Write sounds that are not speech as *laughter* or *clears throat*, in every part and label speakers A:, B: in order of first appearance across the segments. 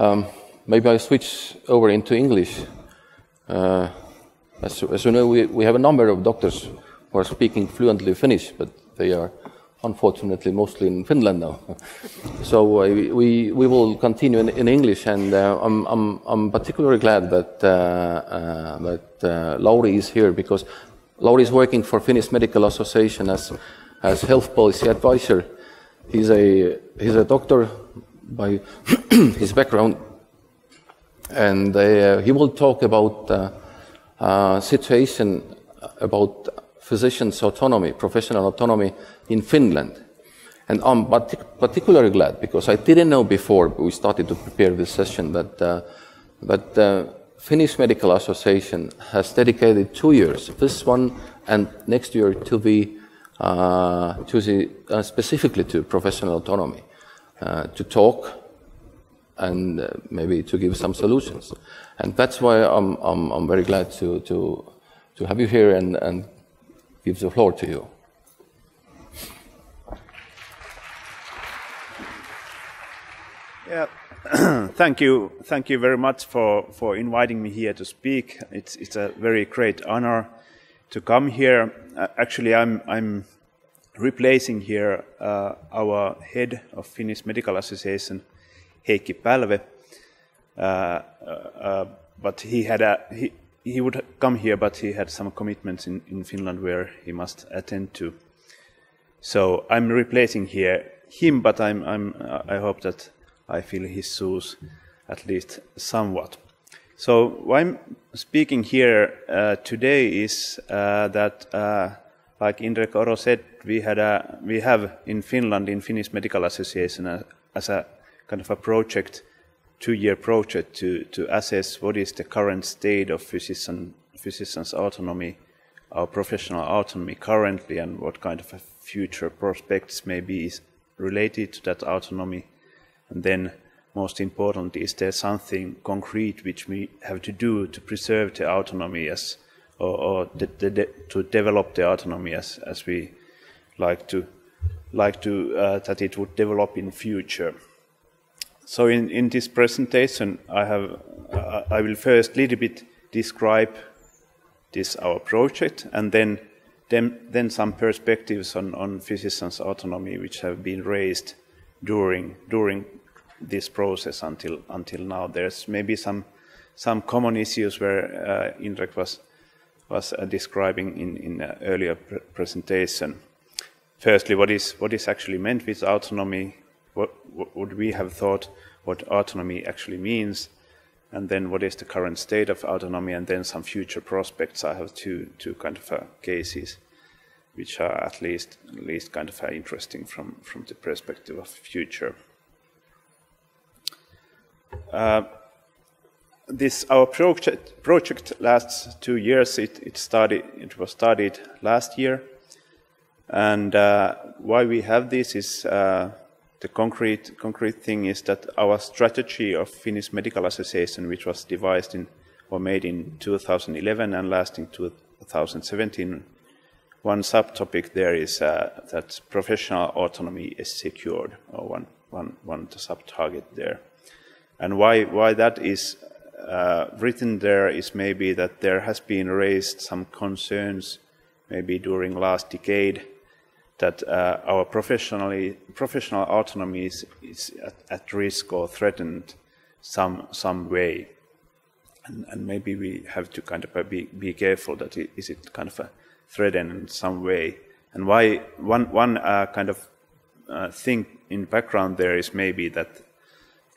A: Um, maybe I switch over into English. Uh, as, as, you know, we, we have a number of doctors who are speaking fluently Finnish, but they are unfortunately mostly in Finland now. *laughs* so uh, we, we will continue in, in English, and uh, I'm, I'm, I'm particularly glad that, uh, uh that uh, Lauri is here because Lauri is working for Finnish Medical Association as, as health policy advisor. He's a, he's a doctor by *clears throat* his background, and uh, he will talk about uh, situation about physicians' autonomy, professional autonomy in Finland. And I'm particularly glad because I didn't know before we started to prepare this session that, uh, that the uh, Finnish Medical Association has dedicated two years, this one and next year, to be uh, to uh, specifically to professional autonomy, uh, to talk and uh, maybe to give some solutions. And that's why I'm, I'm, I'm very glad to, to, to have you here and, and give the floor to you.
B: Yeah, *clears throat* thank you, thank you very much for, for inviting me here to speak. It's, it's a very great honor to come here. Uh, actually, I'm, I'm replacing here uh, our head of Finnish Medical Association, Heikki Pälve. Uh, uh, uh, but he had a he, he would come here, but he had some commitments in, in Finland where he must attend to. So I'm replacing here him, but I'm, I'm I hope that I fill his shoes at least somewhat. So why I'm speaking here uh, today is uh, that, uh, like Indrek Oro said, we had a we have in Finland in Finnish Medical Association a, as a kind of a project, two-year project to, to assess what is the current state of physician, physicians' autonomy, our professional autonomy currently, and what kind of future prospects may be related to that autonomy. And then, most important, is there something concrete which we have to do to preserve the autonomy as, or, or to develop the autonomy as, as we like to, like to uh, that it would develop in future. So in, in this presentation, I, have, uh, I will first little bit describe this our project and then, then, then some perspectives on, on physicians' autonomy which have been raised during, during this process until, until now. There's maybe some, some common issues where uh, Indrek was, was uh, describing in, in earlier pr presentation. Firstly, what is, what is actually meant with autonomy? what, what would we have thought what autonomy actually means, and then what is the current state of autonomy, and then some future prospects. I have two two kind of uh, cases, which are at least at least kind of uh, interesting from from the perspective of future. Uh, this our project project lasts two years. It it started it was started last year, and uh, why we have this is uh, the concrete, concrete thing is that our strategy of Finnish Medical Association, which was devised in or made in 2011 and lasting 2017, one subtopic there is uh, that professional autonomy is secured, or one, one, one sub-target there. And why, why that is uh, written there is maybe that there has been raised some concerns maybe during last decade that uh, our professionally, professional autonomy is, is at, at, risk or threatened some, some way. And, and, maybe we have to kind of uh, be, be careful that it, is it kind of a threatened in some way. And why one, one uh, kind of uh, thing in background there is maybe that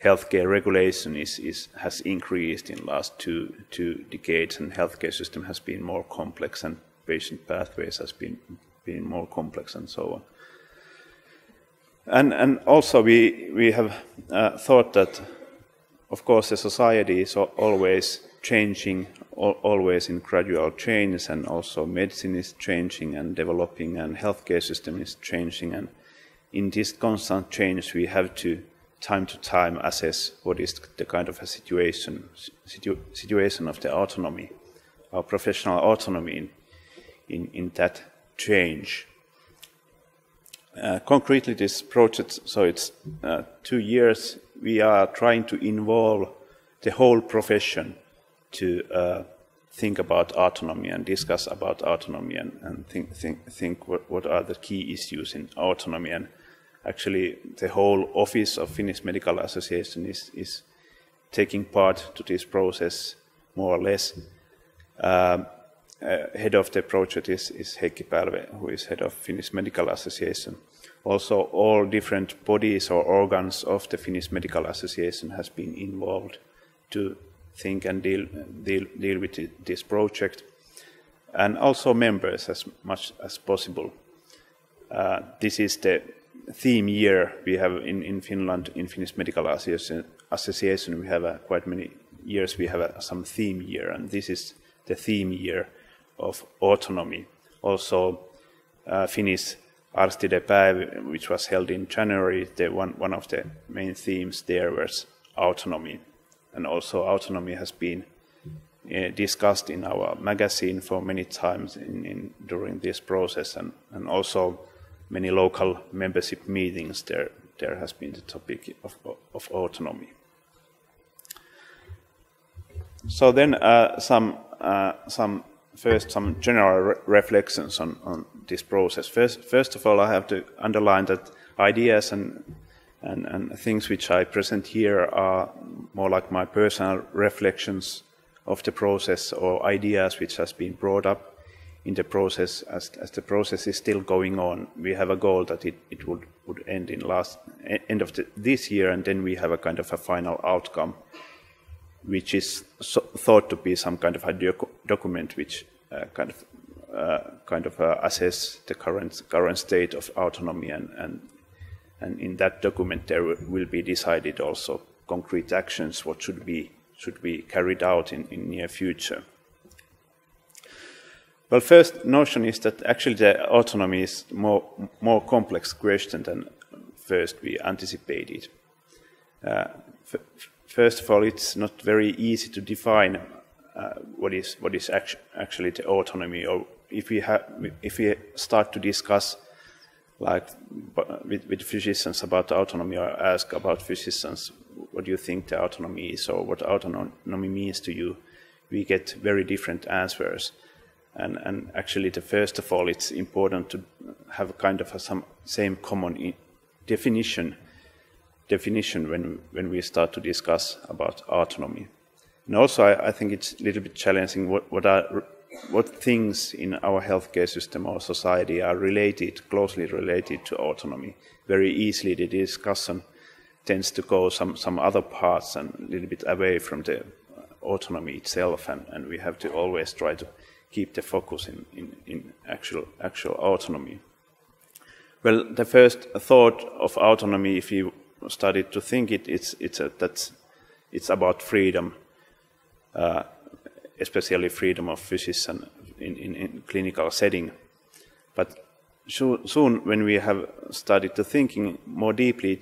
B: healthcare regulation is, is, has increased in the last two, two decades and healthcare system has been more complex and patient pathways has been being more complex and so on. And, and also we, we have uh, thought that, of course, the society is always changing, always in gradual change, and also medicine is changing and developing, and healthcare system is changing. And in this constant change, we have to, time to time, assess what is the kind of a situation, situ, situation of the autonomy, our professional autonomy in, in, in that change. uh, concretely, this project, so it's uh, two years, we are trying to involve the whole profession to uh, think about autonomy and discuss about autonomy and, and think, think, think what, what are the key issues in autonomy. And actually, the whole office of Finnish Medical Association is, is taking part to this process more or less. Um, uh, head of the project is, is Heikki Pälve, who is head of Finnish Medical Association. Also, all different bodies or organs of the Finnish Medical Association has been involved to think and deal, deal, deal with this project, and also members as much as possible. Uh, this is the theme year we have in, in Finland, in Finnish Medical Association, Association we have uh, quite many years, we have uh, some theme year, and this is the theme year of autonomy. Also, uh, Finnish Arstidepäivä, which was held in January, the one, one of the main themes there was autonomy and also autonomy has been uh, discussed in our magazine for many times in, in, during this process, and, and also many local membership meetings. There, there has been the topic of, of autonomy. So then, uh, some uh, some first some general re reflections on, on this process. First, first of all, I have to underline that ideas and and, and things which I present here are more like my personal reflections of the process or ideas which has been brought up in the process as, as the process is still going on. We have a goal that it, it would, would end in last end of the, this year, and then we have a kind of a final outcome, which is so, thought to be some kind of a doc, document which uh, kind of uh, kind of uh, assess the current current state of autonomy and, and and in that document there will be decided also concrete actions what should be should be carried out in, in near future. Well, first notion is that actually the autonomy is more more complex question than first we anticipated. Uh, first of all, it's not very easy to define uh, what is what is actu actually the autonomy, or if we have if we start to discuss like with, with physicians about autonomy or ask about physicians what do you think the autonomy is or what autonomy means to you, we get very different answers. And, and actually, the first of all, it's important to have kind of a some same common definition definition when when we start to discuss about autonomy. And also, I, I think it's a little bit challenging what, what are what things in our healthcare system or society are related, closely related to autonomy. Very easily, the discussion tends to go some, some other parts and a little bit away from the autonomy itself, and, and we have to always try to keep the focus in, in, in actual, actual autonomy. Well, the first thought of autonomy, if you started to think it, it's, it's, a, that's, it's about freedom. Uh, especially freedom of physician in, in, in clinical setting. But soon, when we have started to thinking more deeply,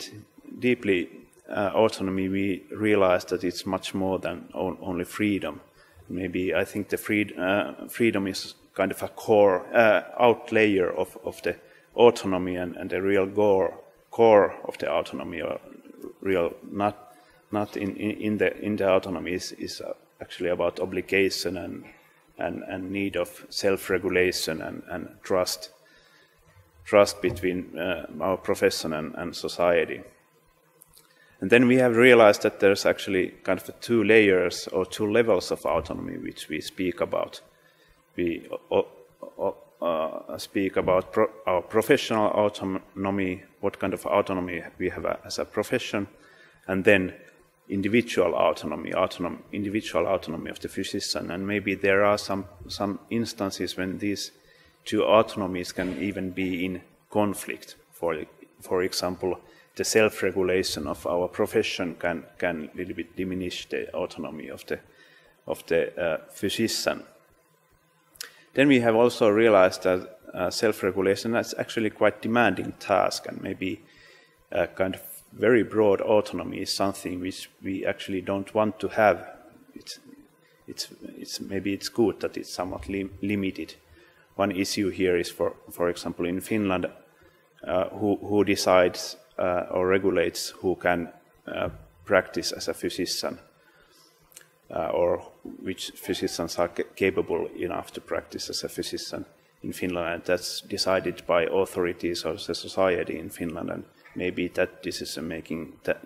B: deeply uh, autonomy, we realize that it's much more than only freedom. Maybe I think the free, uh, freedom is kind of a core uh, out layer of, of the autonomy and, and the real core, core of the autonomy, or real not not in, in, in the in the autonomy is, is uh, actually about obligation and, and, and need of self-regulation and, and trust, trust between uh, our profession and, and society. And then we have realized that there's actually kind of two layers or two levels of autonomy which we speak about. We uh, speak about pro our professional autonomy, what kind of autonomy we have as a profession, and then individual autonomy, autonomy, individual autonomy of the physician. And maybe there are some, some instances when these two autonomies can even be in conflict. For, for example, the self-regulation of our profession can, can a little bit diminish the autonomy of the, of the uh, physician. Then we have also realized that uh, self-regulation is actually quite demanding task and maybe uh, kind of very broad autonomy is something which we actually don't want to have. It's, it's, it's, maybe it's good that it's somewhat lim limited. One issue here is, for, for example, in Finland, uh, who, who decides uh, or regulates who can uh, practice as a physician uh, or which physicians are capable enough to practice as a physician in Finland. And that's decided by authorities or the society in Finland. And maybe that decision making, that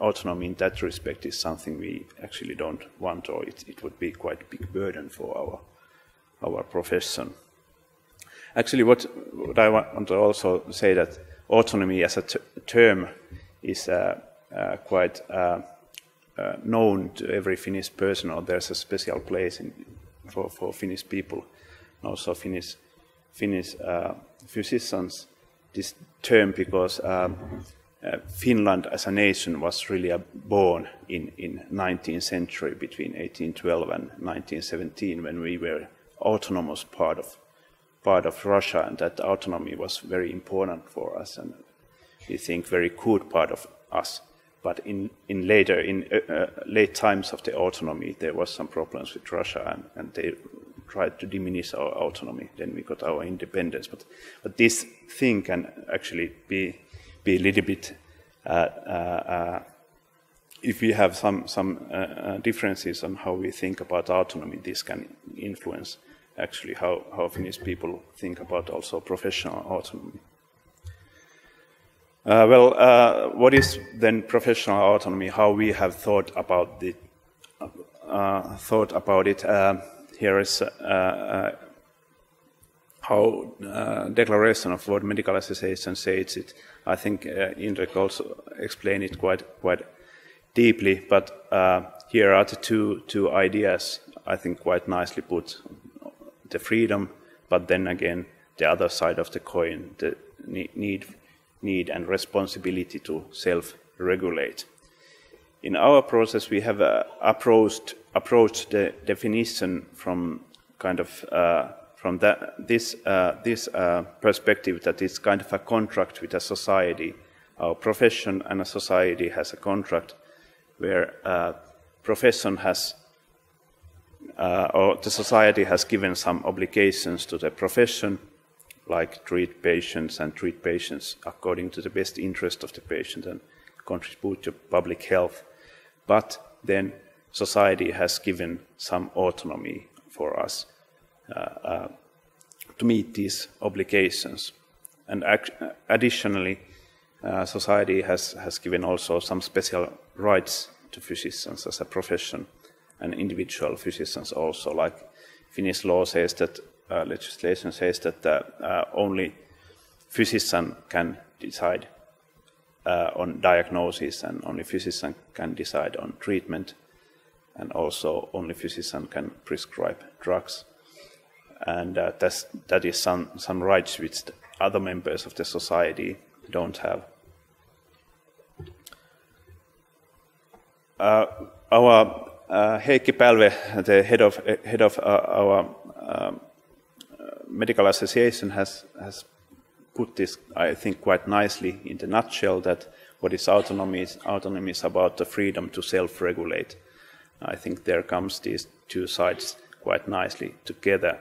B: autonomy in that respect is something we actually don't want, or it, it would be quite a big burden for our, our profession. Actually, what, what I want to also say that autonomy as a term is uh, uh, quite uh, known to every Finnish person, or there's a special place in, for, for Finnish people, and also Finnish, Finnish uh, physicians, this term because um, uh, Finland as a nation was really born in, in 19th century between 1812 and 1917 when we were autonomous part of part of Russia and that autonomy was very important for us and we think very good part of us but in, in later in uh, uh, late times of the autonomy there was some problems with Russia and, and they tried to diminish our autonomy. Then we got our independence. But but this thing can actually be be a little bit uh, uh, uh if we have some some uh, differences on how we think about autonomy this can influence actually how how Finnish people think about also professional autonomy uh, well, uh, what is then professional autonomy? How we have thought about the uh, thought about it. Uh, here is uh, uh, how Declaration of World Medical Association says it. I think uh, Indrek also explained it quite quite deeply. But here are the two two ideas. I think quite nicely put: the freedom, but then again the other side of the coin, the need need and responsibility to self-regulate. In our process, we have uh, approached, approached the definition from kind of uh, from that, this, uh, this uh, perspective that it's kind of a contract with a society. Our profession and a society has a contract where uh, profession has uh, or the society has given some obligations to the profession like treat patients and treat patients according to the best interest of the patient and contribute to public health. But then society has given some autonomy for us uh, uh, to meet these obligations. And additionally, uh, society has, has given also some special rights to physicians as a profession and individual physicians also, like Finnish law says that legislation says that uh, uh, only physician can decide on diagnosis and only physician can decide on treatment and also only physician can prescribe drugs and uh, that's, that is some, some rights which other members of the society don't have. Uh, our uh, Heikki Pälve, the head of, head of our medical association has, has put this, I think, quite nicely in the nutshell that what is autonomy is, autonomy is about the freedom to self-regulate. I think there comes these two sides quite nicely together.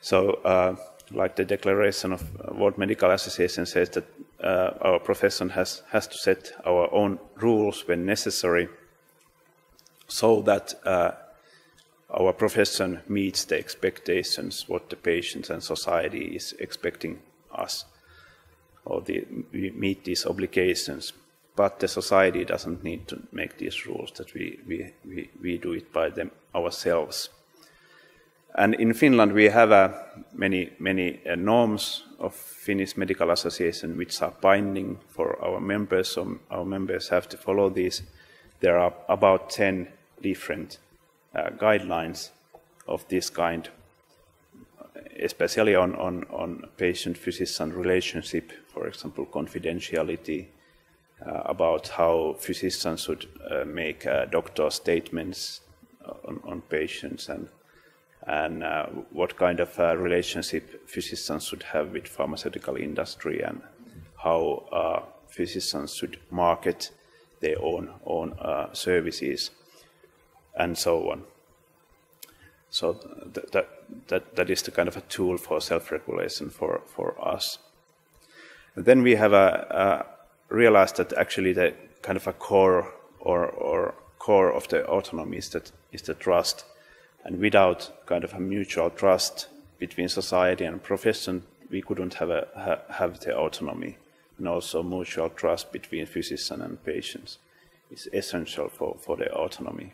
B: So, uh, like the Declaration of World Medical Association says that uh, our profession has, has to set our own rules when necessary so that uh, our profession meets the expectations what the patients and society is expecting us or the, we meet these obligations. But the society doesn't need to make these rules that we, we, we, we do it by them ourselves. And in Finland we have uh, many many uh, norms of Finnish Medical Association which are binding for our members. So our members have to follow these. There are about 10 different guidelines of this kind, especially on, on, on patient-physician relationship, for example, confidentiality, uh, about how physicians should uh, make uh, doctor statements on, on, patients and and uh, what kind of uh, relationship physicians should have with pharmaceutical industry and how uh, physicians should market their own own services and so on. So that, that, that, is the kind of a tool for self-regulation for, for us. Then we have a, a realized that actually the kind of a core or, or core of the autonomy is that is the trust, and without kind of a mutual trust between society and profession, we couldn't have a, ha, have the autonomy, and also mutual trust between physician and patients is essential for, for the autonomy.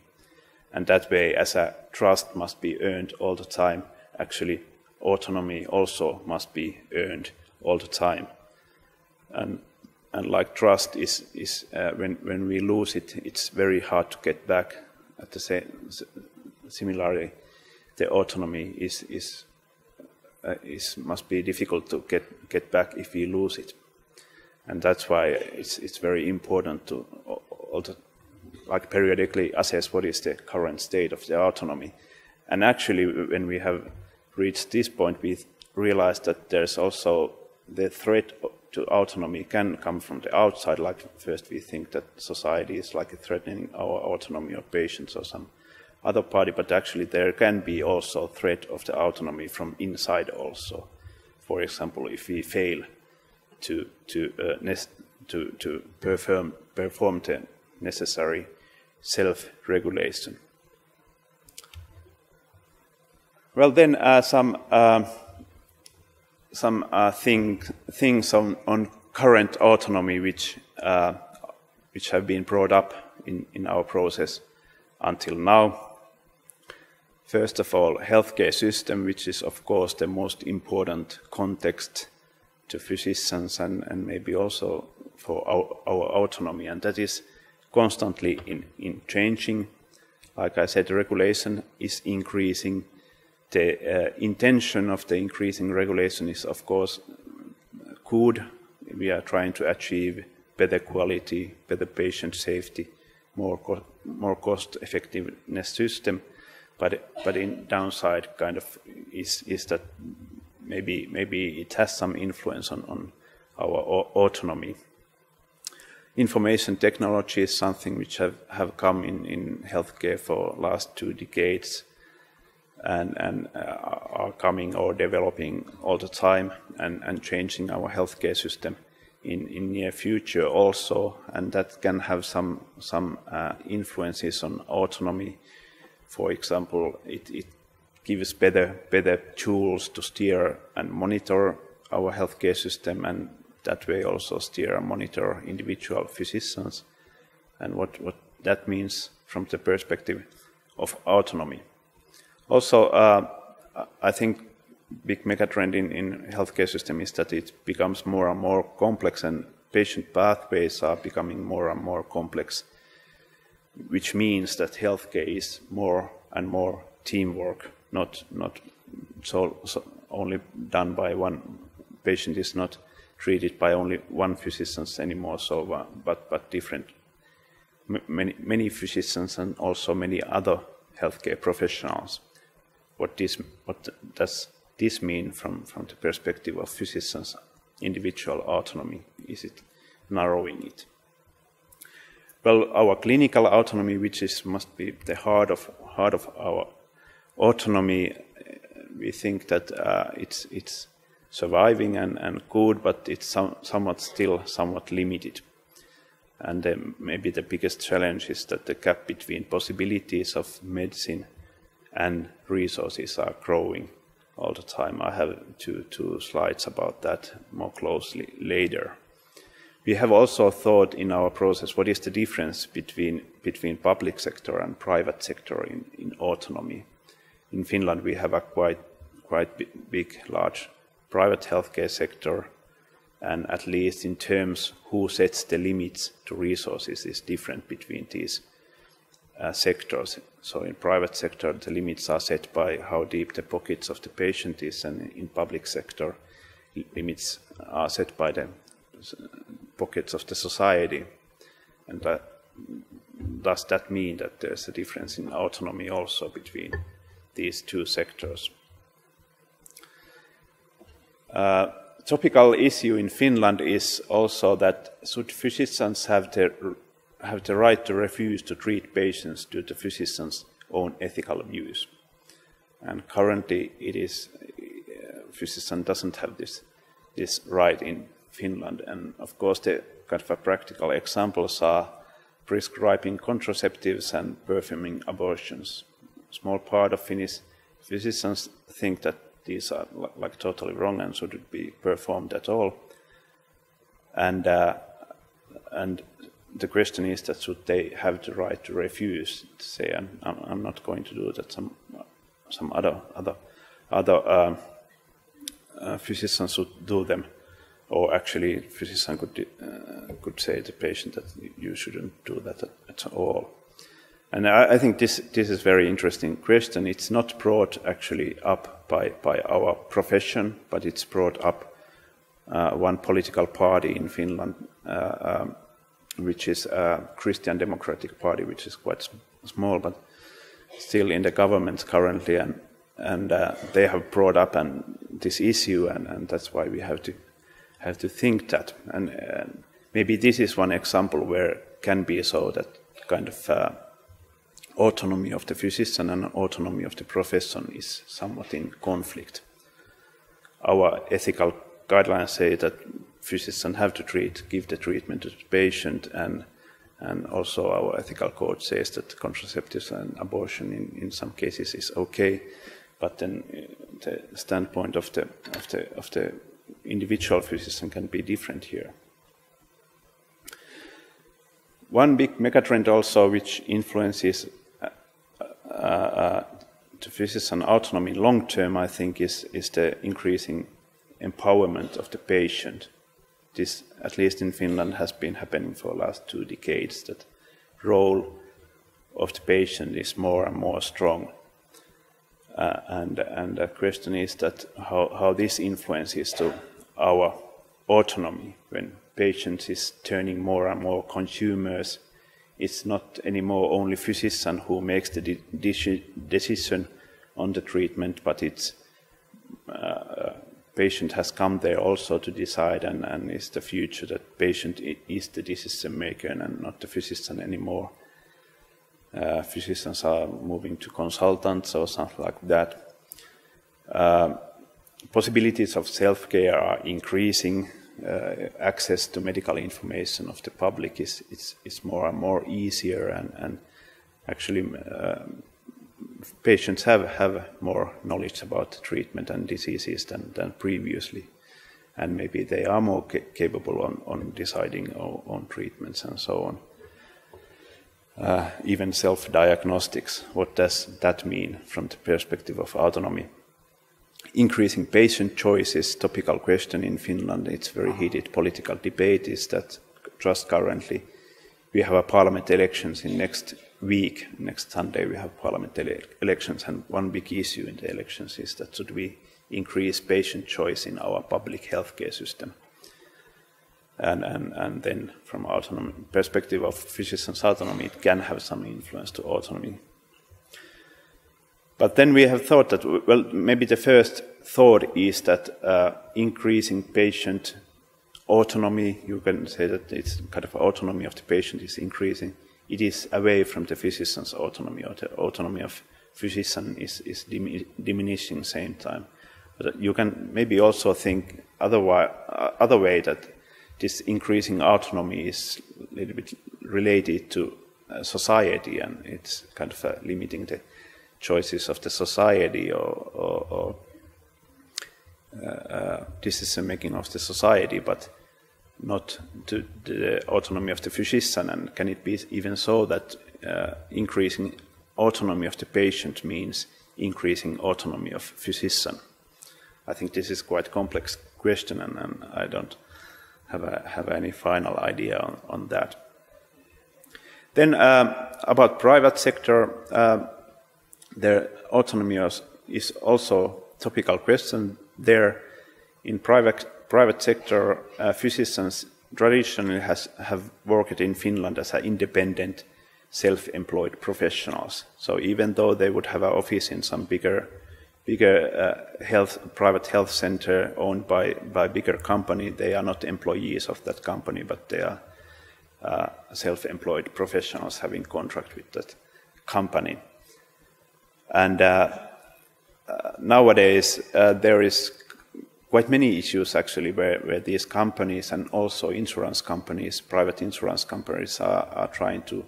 B: And that way, as a trust must be earned all the time, actually autonomy also must be earned all the time. And, and like trust is, is uh, when, when we lose it, it's very hard to get back. At the same, similarly, the autonomy is, is, uh, is, must be difficult to get, get back if we lose it. And that's why it's, it's very important to also, like periodically assess what is the current state of the autonomy. And actually, when we have reached this point, we realize that there's also the threat to autonomy can come from the outside. Like first, we think that society is like a threatening our autonomy or patients or some other party, but actually there can be also threat of the autonomy from inside also. For example, if we fail to to uh, to to perform perform the necessary self-regulation. Well, then uh, some uh, some uh, thing, things on, on, current autonomy which uh, which have been brought up in, in our process until now. First of all, healthcare system, which is of course the most important context to physicians and, and maybe also for our, our autonomy, and that is constantly in, in changing. Like I said, regulation is increasing. The uh, intention of the increasing regulation is, of course, good. We are trying to achieve better quality, better patient safety, more co more cost effectiveness system. But but in downside, kind of is is that maybe maybe it has some influence on on our autonomy information technology is something which have, have come in, in healthcare for last two decades and, and uh, are coming or developing all the time and, and changing our healthcare system in, in near future also. And that can have some some uh, influences on autonomy. For example it, it gives better better tools to steer and monitor our healthcare system and that way also steer and monitor individual physicians and what, what that means from the perspective of autonomy. Also, uh, I think big megatrend in, in healthcare system is that it becomes more and more complex and patient pathways are becoming more and more complex, which means that healthcare is more and more teamwork, not, not so, so only done by one patient is not treated by only one physician anymore, so, uh, but, but different, many, many physicians and also many other healthcare professionals. What, this, what does this mean from, from the perspective of physicians' individual autonomy? Is it narrowing it? Well, our clinical autonomy, which is must be the heart of heart of our autonomy, we think that uh, it's it's surviving and, and good, but it's some, somewhat still somewhat limited. And um, maybe the biggest challenge is that the gap between possibilities of medicine and resources are growing all the time. I have two, two slides about that more closely later. We have also thought in our process what is the difference between, between public sector and private sector in, in autonomy. In Finland, we have a quite, quite big, large private healthcare sector, and at least in terms who sets the limits to resources is different between these uh, sectors. So in private sector, the limits are set by how deep the pockets of the patient is, and in public sector, limits are set by the pockets of the society. And that, does that mean that there's a difference in autonomy also between these two sectors? Uh, topical issue in Finland is also that should physicians have the, have the right to refuse to treat patients due to physicians' own ethical views. And currently, it is uh, physician doesn't have this this right in Finland. And of course, the kind of practical examples are prescribing contraceptives and performing abortions. A small part of Finnish physicians think that these are like totally wrong and shouldn't be performed at all. And uh, and the question is that should they have the right to refuse to say I'm, I'm not going to do that some some other other other uh, uh, should do them or actually physician could uh, could say to the patient that you shouldn't do that at, at all and I, I, think this this is very interesting question. It's not brought actually up by by our profession but it's brought up uh, one political party in Finland uh, um, which is a Christian Democratic Party, which is quite small, but still in the government currently, and and uh, they have brought up an, this issue, and, and that's why we have to have to think that, and maybe this is one example where it can be so that kind of uh, autonomy of the physician and autonomy of the profession is somewhat in conflict. Our ethical guidelines say that physicians have to treat, give the treatment to the patient, and and also our ethical code says that contraceptives and abortion in, in some cases is okay, but then uh, the standpoint of the of the of the individual physician can be different here. One big megatrend also which influences the physician autonomy long term, I think, is is the increasing empowerment of the patient this, at least in Finland, has been happening for the last two decades. That role of the patient is more and more strong. Uh, and and the question is that how, how this influences to our autonomy when patients is turning more and more consumers. It's not anymore only physician who makes the de decision on the treatment, but it's uh, patient has come there also to decide and, and the future that patient is the decision maker and not the physician anymore. Uh, physicians are moving to consultants or something like that. Uh, possibilities of self-care are increasing. Uh, access to medical information of the public is, is, is more and more easier and, and actually um, patients have, have more knowledge about treatment and diseases than, than previously. And maybe they are more ca capable on, on deciding on, on, treatments and so on. Uh, even self diagnostics, what does that mean from the perspective of autonomy? Increasing patient choice choices, topical question in Finland. It's very ah. heated political debate. Is that just currently we have a parliament elections in next week, next Sunday, we have parliamentary elections, and one big issue in the elections is that should we increase patient choice in our public healthcare system? And, and, and then from autonomy perspective of physicians' and autonomy, it can have some influence to autonomy. But then we have thought that, well, maybe the first thought is that uh, increasing patient autonomy, you can say that it's kind of autonomy of the patient is increasing it is away from the physician's autonomy, or the autonomy of physician is, is diminishing same time. But you can maybe also think otherwise, other way that this increasing autonomy is a little bit related to uh, society and it's kind of uh, limiting the choices of the society or, or, or uh, uh decision making of the society, but not to the autonomy of the physician? And can it be even so that uh, increasing autonomy of the patient means increasing autonomy of physician? I think this is quite complex question, and, and I don't have, a, have any final idea on, on that. Then um, about private sector, uh, their autonomy is also topical question. There, in private private sector uh, physicians traditionally has, have worked in Finland as independent, self-employed professionals. So even though they would have an office in some bigger, bigger uh, health, private health center owned by by bigger company, they are not employees of that company, but they are uh, self-employed professionals having contract with that company. And uh, uh, nowadays uh, there is quite many issues actually where, where these companies and also insurance companies, private insurance companies are, are trying to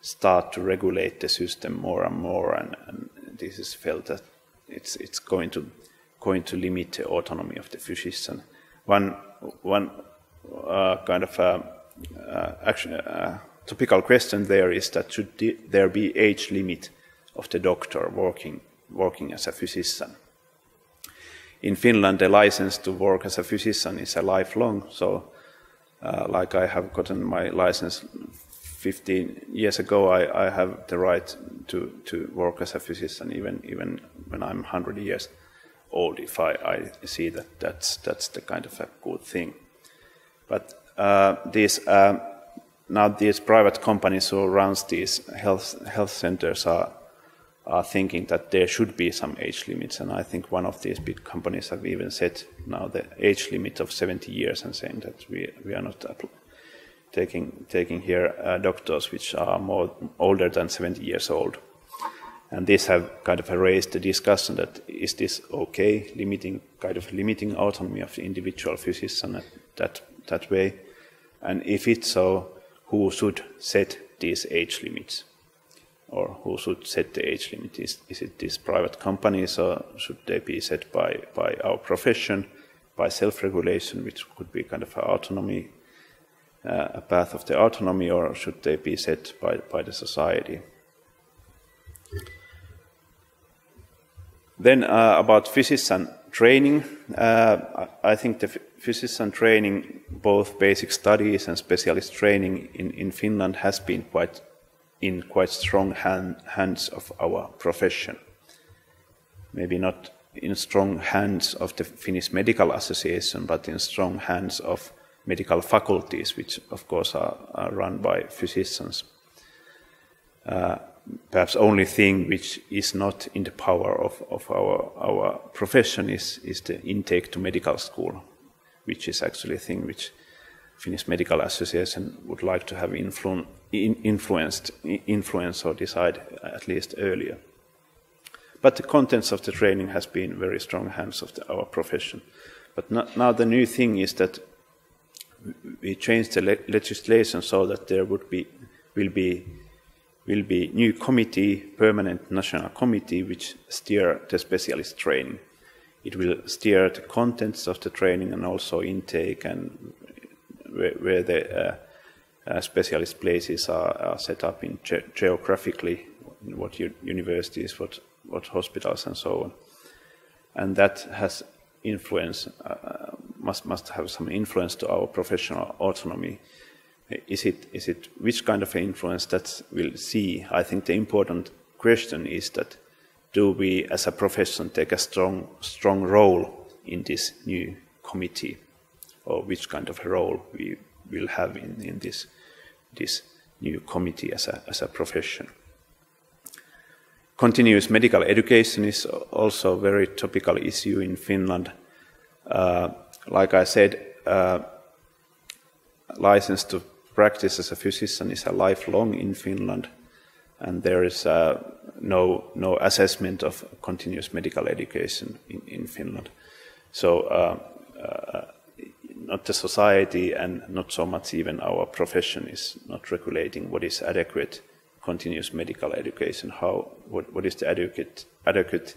B: start to regulate the system more and more and, and this is felt that it's, it's going to going to limit the autonomy of the physician. One, one uh, kind of uh, uh, action, topical question there is that should there be age limit of the doctor working, working as a physician? In Finland, the license to work as a physician is a lifelong, so uh, like I have gotten my license 15 years ago, I, I, have the right to, to work as a physician even, even when I'm 100 years old if I, I see that that's, that's the kind of a good thing. But uh, these, uh, now these private companies who runs these health, health centers are, are thinking that there should be some age limits. And I think one of these big companies have even set now the age limit of 70 years and saying that we, we are not taking, taking here uh, doctors which are more older than 70 years old. And this have kind of raised the discussion that is this okay, limiting kind of limiting autonomy of the individual physician that that way, and if it's so, who should set these age limits, or who should set the age limit? Is, is it these private companies, or should they be set by by our profession, by self-regulation, which could be kind of an autonomy, uh, a path of the autonomy, or should they be set by by the society? Then uh, about physician training, uh, I think the physician training, both basic studies and specialist training in, in Finland has been quite in quite strong hand, hands of our profession. Maybe not in strong hands of the Finnish Medical Association, but in strong hands of medical faculties, which of course are, are run by physicians. Uh, perhaps only thing which is not in the power of, of our, our profession is, is the intake to medical school, which is actually a thing which Finnish Medical Association would like to have influ in, influenced, influence or decide uh, at least earlier. But the contents of the training has been very strong hands of the, our profession. But now the new thing is that we changed the le legislation so that there would be will be will be new committee, permanent national committee, which steer the specialist training. It will steer the contents of the training and also intake and where, where the uh, uh, specialist places are, are, set up in ge geographically, what universities, what, what hospitals, and so on. And that has influence, uh, must, must have some influence to our professional autonomy is it, is it which kind of influence that we'll see? I think the important question is that do we as a profession take a strong, strong role in this new committee or which kind of role we will have in, in this, this new committee as a, as a profession. Continuous medical education is also a very topical issue in Finland. Uh, like I said, uh, license to practice as a physician is a lifelong in Finland, and there is uh, no no assessment of continuous medical education in, in Finland. So uh, uh, not the society and not so much even our profession is not regulating what is adequate continuous medical education. How what, what is the adequate adequate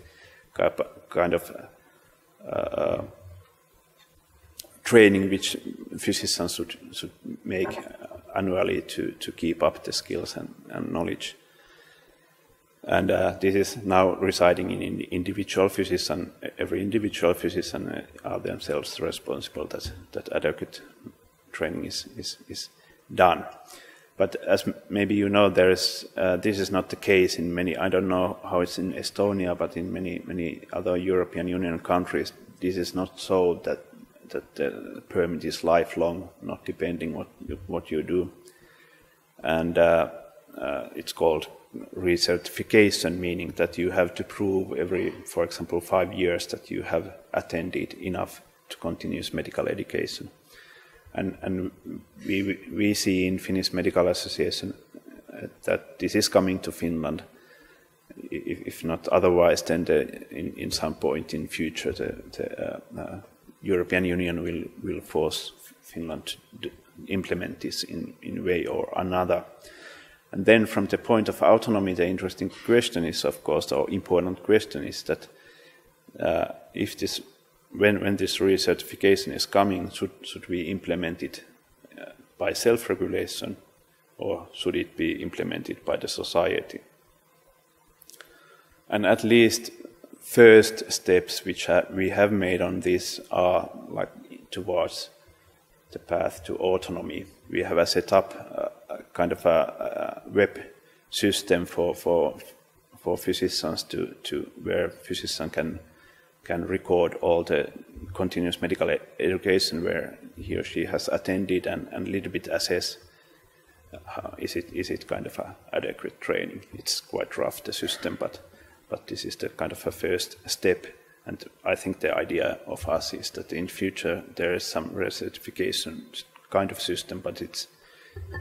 B: kind of uh, training which physicians should should make annually to, to keep up the skills and, and knowledge. And uh, this is now residing in, in individual physician. Every individual physician uh, are themselves responsible that, that adequate training is, is, is done. But as maybe you know, there is, uh, this is not the case in many, I don't know how it's in Estonia, but in many, many other European Union countries, this is not so that that the permit is lifelong, not depending what what you do. And uh, uh, it's called recertification, meaning that you have to prove every, for example, five years that you have attended enough to continuous medical education. And, and we, we see in Finnish Medical Association uh, that this is coming to Finland. If, not otherwise, then the, in, in some point in future, the, the uh, uh European Union will, will force Finland to implement this in, in way or another. And then from the point of autonomy, the interesting question is, of course, or important question is that uh, if this, when, when this recertification is coming, should, should we implement it uh, by self-regulation or should it be implemented by the society? And at least first steps which ha we have made on this are like towards the path to autonomy. We have a set up a, a kind of a, a, web system for, for, for physicians to, to where physician can can record all the continuous medical education where he or she has attended and, a little bit assess uh, is it is it kind of a adequate training. It's quite rough the system, but but this is the kind of a first step. And I think the idea of us is that in future there is some recertification kind of system, but it's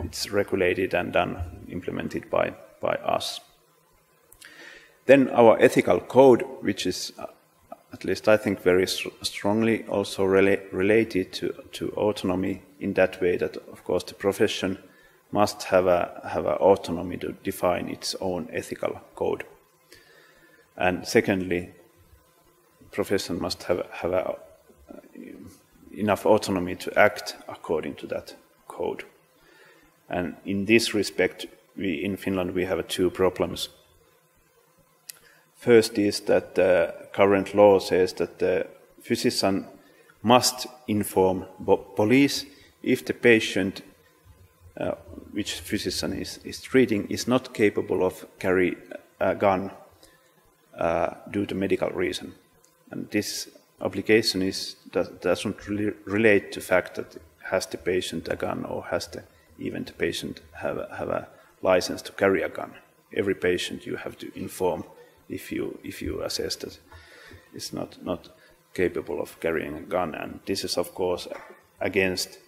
B: it's regulated and done implemented by by us. Then our ethical code, which is uh, at least I think very strongly also rela related to, to autonomy in that way that of course the profession must have a have a autonomy to define its own ethical code. And secondly, profession must have, have a, uh, enough autonomy to act according to that code. And in this respect, we in Finland we have two problems. First is that the current law says that the physician must inform police if the patient uh, which physician is, is treating is not capable of carry a gun uh, due to medical reason. And this obligation is, does, doesn't really relate to the fact that has the patient a gun or has the, even the patient have a, have a license to carry a gun. Every patient you have to inform if you, if you assess that it's not, not capable of carrying a gun. And this is, of course, against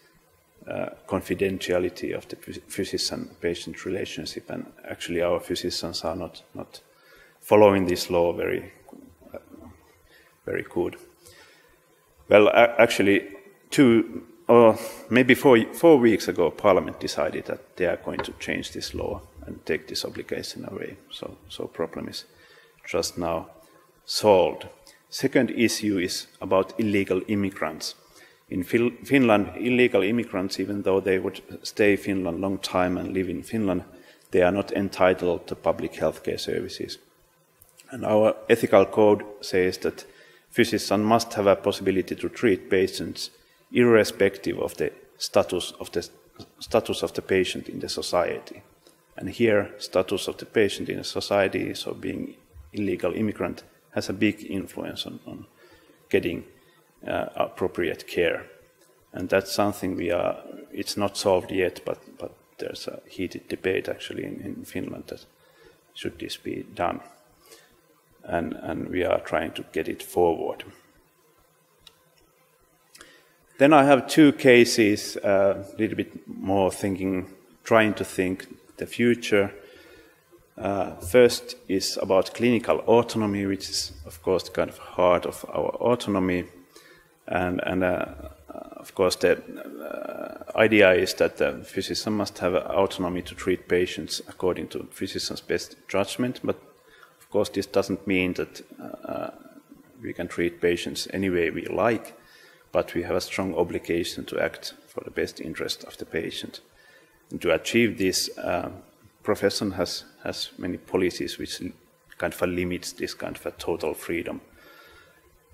B: uh, confidentiality of the physician-patient relationship. And actually, our physicians are not, not following this law very, very good. Well, actually, two or maybe four, four weeks ago, Parliament decided that they are going to change this law and take this obligation away. So, so problem is just now solved. Second issue is about illegal immigrants. In Finland, illegal immigrants, even though they would stay in Finland long time and live in Finland, they are not entitled to public healthcare services. And our ethical code says that physicians must have a possibility to treat patients irrespective of the status of the status of the patient in the society. And here, status of the patient in a society, so being illegal immigrant, has a big influence on, on getting uh, appropriate care. And that's something we are, it's not solved yet, but, but there's a heated debate actually in, in Finland that should this be done and, and we are trying to get it forward. Then I have two cases, a uh, little bit more thinking, trying to think the future. Uh, first is about clinical autonomy, which is, of course, the kind of heart of our autonomy. And, and uh, of course, the uh, idea is that the physician must have autonomy to treat patients according to physician's best judgment, but course, this doesn't mean that uh, we can treat patients any way we like, but we have a strong obligation to act for the best interest of the patient. And to achieve this, uh, profession has, has many policies which kind of limits this kind of a total freedom.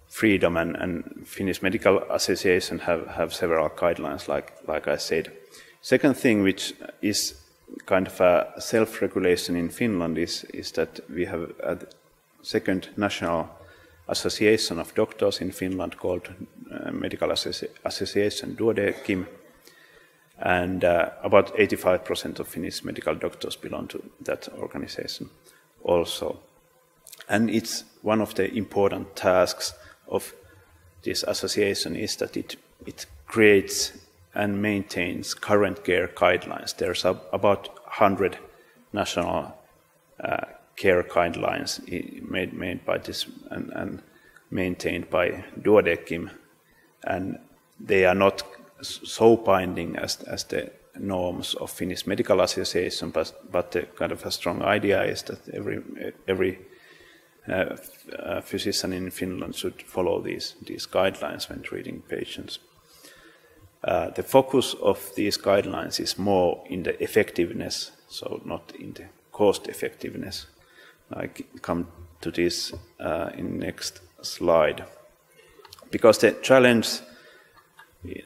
B: Freedom and, and Finnish Medical Association have, have several guidelines, like, like I said. Second thing, which is kind of a self-regulation in Finland is, is that we have a second national association of doctors in Finland called uh, Medical Associ Association Duodecim, and uh, about 85% of Finnish medical doctors belong to that organization also. And it's one of the important tasks of this association is that it, it creates and maintains current care guidelines. There's a, about 100 national uh, care guidelines made, made by this and, and maintained by Duodecim. and they are not so binding as, as the norms of Finnish Medical Association, but, but the kind of a strong idea is that every, every uh, uh, physician in Finland should follow these, these guidelines when treating patients. Uh, the focus of these guidelines is more in the effectiveness, so not in the cost effectiveness. I come to this uh, in next slide. Because the challenge,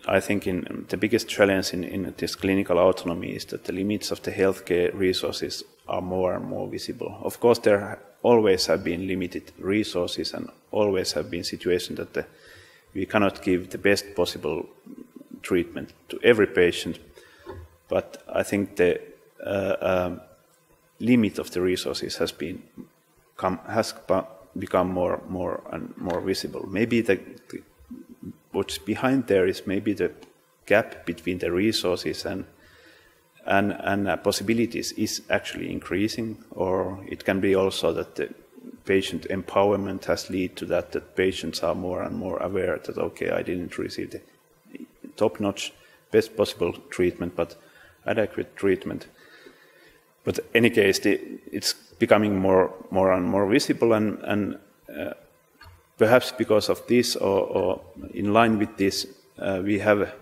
B: I think, in the biggest challenge in, in this clinical autonomy is that the limits of the healthcare resources are more and more visible. Of course, there always have been limited resources and always have been situations that the, we cannot give the best possible treatment to every patient. But I think the uh, um, limit of the resources has been come, has become more more and more visible. Maybe the, the, what's behind there is maybe the gap between the resources and and, and uh, possibilities is actually increasing, or it can be also that the patient empowerment has led to that that patients are more and more aware that okay, I didn't receive the top-notch, best possible treatment, but adequate treatment. But in any case, the, it's becoming more, more and more visible, and, and uh, perhaps because of this, or, or, in line with this, uh, we have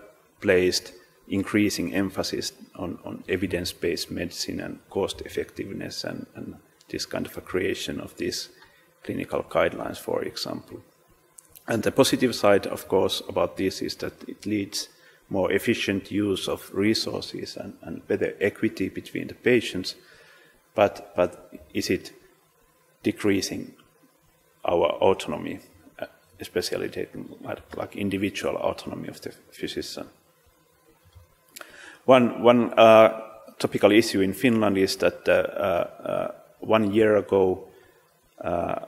B: placed increasing emphasis on, on evidence-based medicine and cost effectiveness, and, and this kind of a creation of these clinical guidelines, for example. And the positive side, of course, about this is that it leads more efficient use of resources and, and better equity between the patients. But, but is it decreasing our autonomy, uh, especially taking like, like individual autonomy of the physician? One, one uh, topical issue in Finland is that uh, uh, one year ago uh,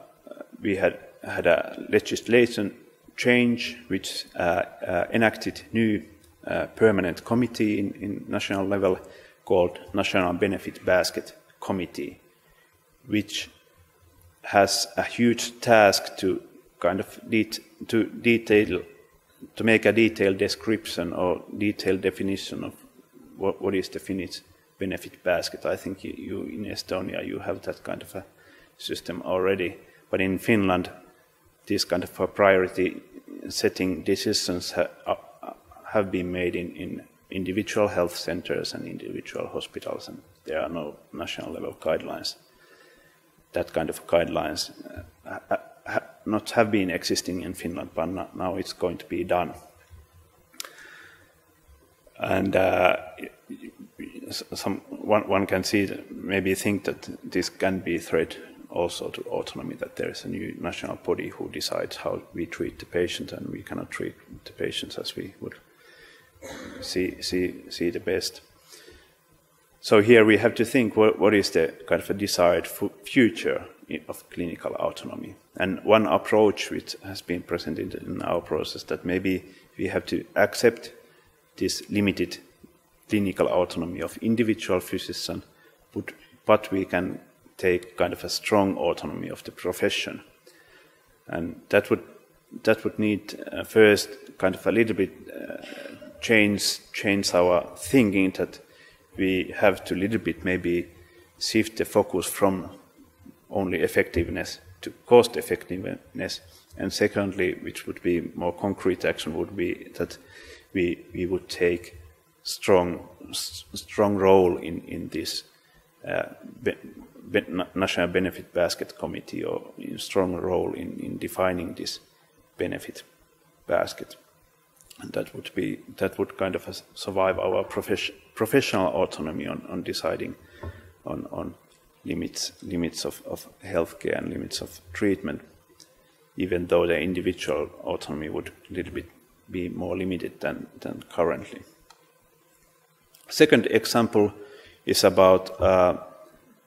B: we had had a legislation change which uh, uh, enacted new uh, permanent committee in, in, national level called National Benefit Basket Committee, which has a huge task to kind of to detail to make a detailed description or detailed definition of what, what is the Finnish benefit basket. I think you, you in Estonia you have that kind of a system already, but in Finland these kind of priority setting decisions uh, have been made in, in individual health centers and individual hospitals, and there are no national level guidelines. That kind of guidelines uh, ha not have been existing in Finland, but now it's going to be done. And uh, some, one, one can see, maybe think that this can be threat also to autonomy that there is a new national body who decides how we treat the patient and we cannot treat the patients as we would see, see, see the best. So here we have to think what, what is the kind of a desired future of clinical autonomy. And one approach which has been presented in our process that maybe we have to accept this limited clinical autonomy of individual physician, but, but we can take kind of a strong autonomy of the profession. And that would, that would need uh, first kind of a little bit uh, change, change our thinking that we have to a little bit maybe shift the focus from only effectiveness to cost effectiveness. And secondly, which would be more concrete action, would be that we, we would take strong, strong role in, in this uh, National Benefit Basket Committee or a strong role in, in defining this benefit basket. And that would be that would kind of survive our profession, professional autonomy on, on deciding on, on limits limits of, of healthcare and limits of treatment, even though the individual autonomy would a little bit be more limited than, than currently. Second example is about uh,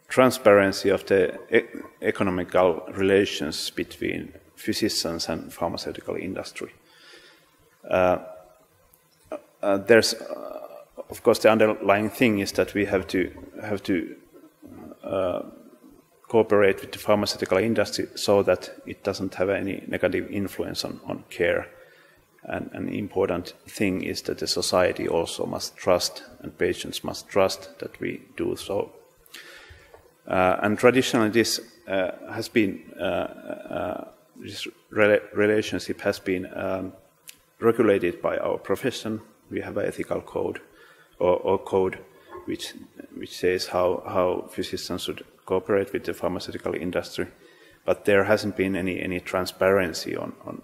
B: transparency of the e economical relations between physicians and pharmaceutical industry. Uh, uh, there's, uh, of course, the underlying thing is that we have to have to uh, cooperate with the pharmaceutical industry so that it doesn't have any negative influence on, on care And an important thing is that the society also must trust, and patients must trust that we do so. Uh, and traditionally, this uh, has been uh, this re relationship has been um, regulated by our profession. We have an ethical code or, or code which which says how how physicians should cooperate with the pharmaceutical industry, but there hasn't been any any transparency on on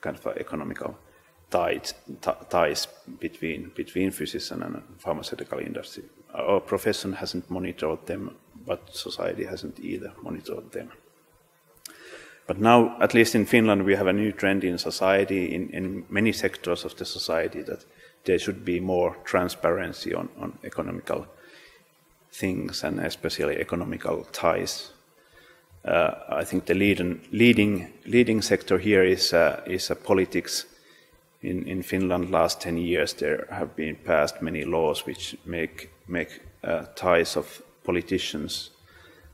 B: kind of economical ties, ties between between physician and pharmaceutical industry. Our profession hasn't monitored them, but society hasn't either monitored them. But now, at least in Finland, we have a new trend in society, in, in many sectors of the society, that there should be more transparency on, on economical things and especially economical ties. Uh, I think the leading, leading, leading sector here is, uh, is politics in, in Finland last 10 years there have been passed many laws which make, make uh, ties of politicians,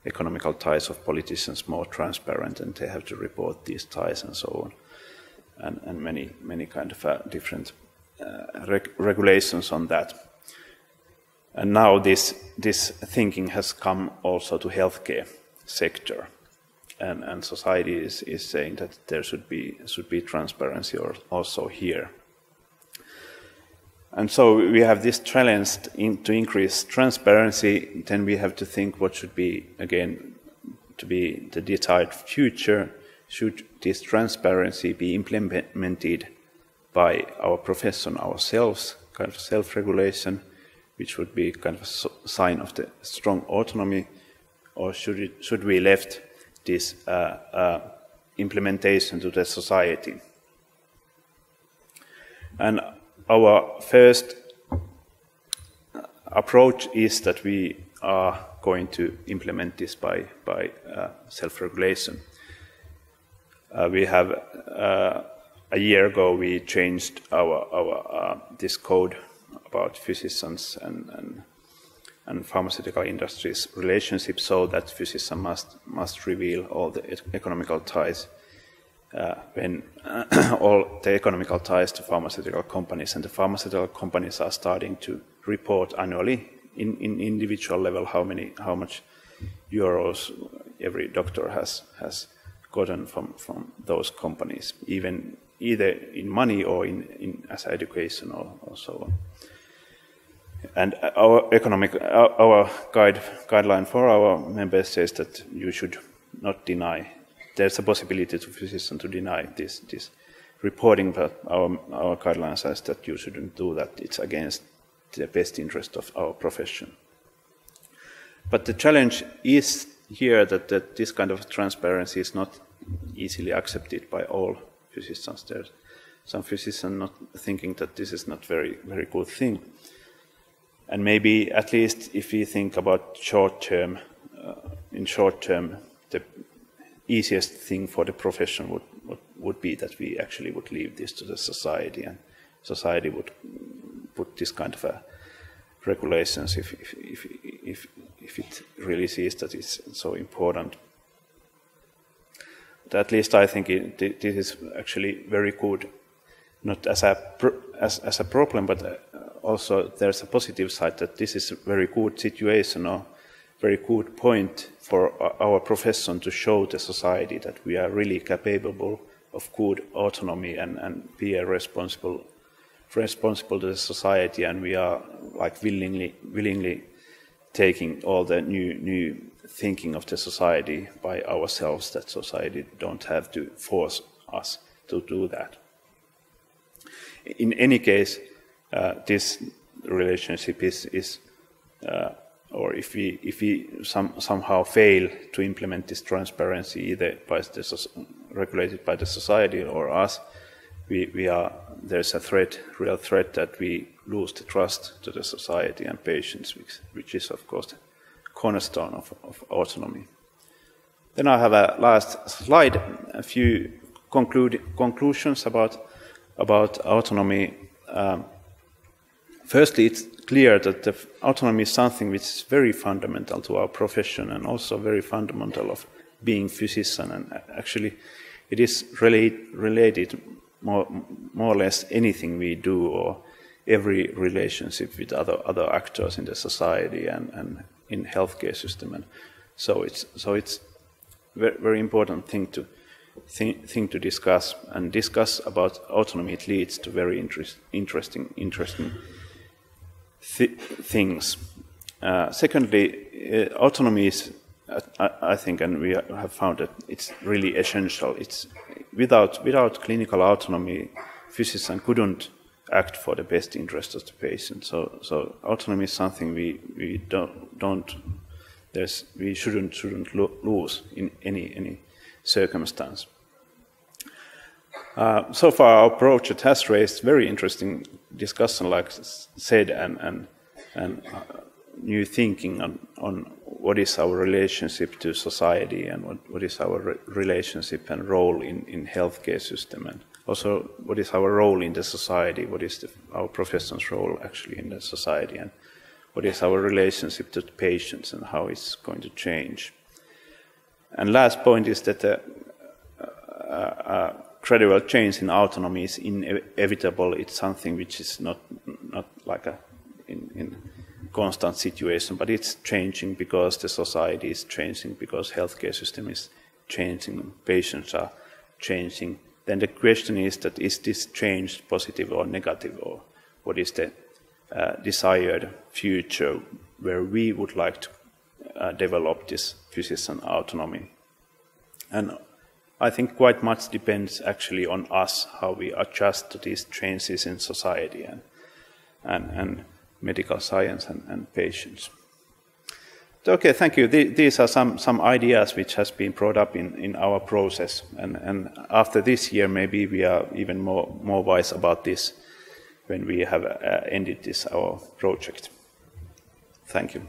B: economical ties of politicians more transparent and they have to report these ties and so on. And, and many, many kind of uh, different uh, reg regulations on that. And now this, this thinking has come also to healthcare sector and, and society is, is saying that there should be, should be transparency also here. And so we have this challenge in, to increase transparency, then we have to think what should be, again, to be the desired future. Should this transparency be implemented by our profession ourselves, kind of self regulation, which would be kind of a sign of the strong autonomy, or should, it, should we left this uh, uh, implementation to the society. And our first approach is that we are going to implement this by, by uh, self-regulation. Uh, we have, uh, a year ago, we changed our, our uh, this code about physicians and, and and pharmaceutical industry's relationship so that physicians must, must reveal all the economical ties uh, when *clears throat* all the economical ties to pharmaceutical companies and the pharmaceutical companies are starting to report annually in, in individual level how many how much euros every doctor has has gotten from, from those companies even either in money or in, in as education or, or so on and our economic, our guide, guideline for our members says that you should not deny. There's a possibility to physicians to deny this, this reporting, but our, our guideline says that you shouldn't do that. It's against the best interest of our profession. But the challenge is here that, that this kind of transparency is not easily accepted by all physicians. There's some physicians not thinking that this is not very very good thing. And maybe at least if we think about short term, uh, in short term, the easiest thing for the profession would, would, would be that we actually would leave this to the society and society would put this kind of a regulations if, if, if, if, if it really sees that it's so important. But at least I think it, this is actually very good, not as a, as, as a problem, but also there's a positive side that this is a very good situation or very good point for our profession to show the society that we are really capable of good autonomy and, and be a responsible responsible to the society and we are like willingly willingly taking all the new new thinking of the society by ourselves that society don't have to force us to do that. In any case uh, this relationship is, is uh, or if we if we some, somehow fail to implement this transparency either by the regulated by the society or us, we, we are there's a threat, real threat that we lose the trust to the society and patients, which, which is of course the cornerstone of, of autonomy. Then I have a last slide, a few conclude, conclusions about about autonomy. Um, Firstly, it's clear that autonomy is something which is very fundamental to our profession and also very fundamental of being physician. And uh, actually, it is relate, related more, more or less anything we do or every relationship with other other actors in the society and, and in healthcare system and so it's so it's very, very important thing to thing, thing to discuss and discuss about autonomy it leads to very interest, interesting interesting th things uh, secondly uh, autonomy is I, I, think and we have found that it's really essential it's without without clinical autonomy physicians couldn't act for the best interest of the patient. So, so autonomy is something we, we don't, don't there's, we shouldn't, shouldn't lo lose in any, any circumstance. Uh, so far, our project has raised very interesting discussion, like said, and, and, and uh, new thinking on, on what is our relationship to society and what, what is our re relationship and role in, in healthcare system and also what is our role in the society, what is the, our profession's role actually in the society, and what is our relationship to patients and how it's going to change. And last point is that a, a, a gradual change in autonomy is inevitable. It's something which is not not like a in, in constant situation, but it's changing because the society is changing, because healthcare system is changing, patients are changing, then the question is that is this change positive or negative, or what is the uh, desired future where we would like to uh, develop this physician autonomy? And I think quite much depends actually on us how we adjust to these changes in society and and, and medical science and, and patients. Okay, thank you. These are some, some ideas which has been brought up in, in our process. And, and after this year, maybe we are even more, more wise about this when we have uh, ended this, our project. Thank you.